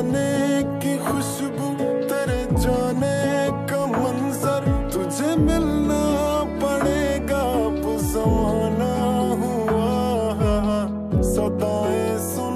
जाने की खुशबू तेरे जाने का मंजर, तुझे मिलना पड़ेगा, अब जमाना हुआ सदाएँ सुन